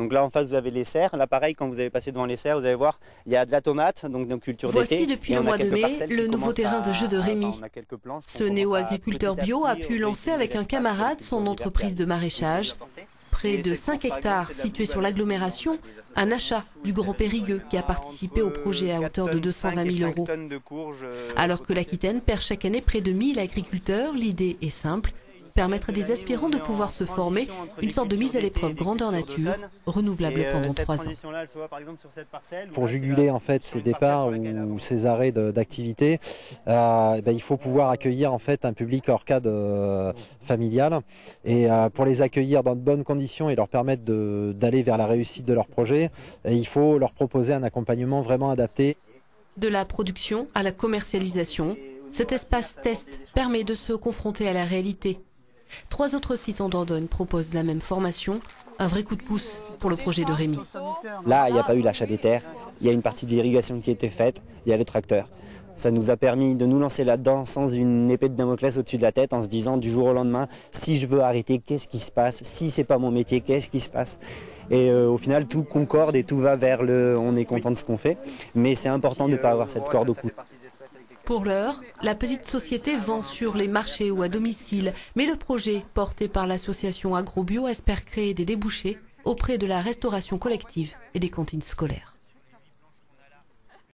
Donc là en face vous avez les serres. Là pareil quand vous avez passé devant les serres, vous allez voir, il y a de la tomate, donc de culture Voici depuis le mois de mai le nouveau terrain de jeu de Rémi. Ce néo-agriculteur bio a pu lancer avec un camarade son entreprise de maraîchage près de 5 hectares situés sur l'agglomération, un achat du Grand Périgueux qui a participé au projet à hauteur de 220 000 euros. Alors que l'Aquitaine perd chaque année près de 1000 agriculteurs, l'idée est simple, permettre à des aspirants de pouvoir se former, une sorte de mise à l'épreuve grandeur nature, renouvelable pendant trois ans. Pour juguler en fait ces départs ou ces arrêts d'activité, euh, ben, il faut pouvoir accueillir en fait un public hors cadre euh, familial et euh, pour les accueillir dans de bonnes conditions et leur permettre d'aller vers la réussite de leur projet, il faut leur proposer un accompagnement vraiment adapté. De la production à la commercialisation, cet espace test permet de se confronter à la réalité Trois autres sites en Dordogne proposent la même formation, un vrai coup de pouce pour le projet de Rémi. Là, il n'y a pas eu l'achat des terres, il y a une partie de l'irrigation qui a été faite, il y a le tracteur. Ça nous a permis de nous lancer là-dedans sans une épée de Damoclès au-dessus de la tête en se disant du jour au lendemain, si je veux arrêter, qu'est-ce qui se passe? Si c'est pas mon métier, qu'est-ce qui se passe? Et euh, au final, tout concorde et tout va vers le on est content de ce qu'on fait. Mais c'est important de ne pas avoir cette corde au cou. Pour l'heure, la petite société vend sur les marchés ou à domicile, mais le projet porté par l'association AgroBio espère créer des débouchés auprès de la restauration collective et des cantines scolaires.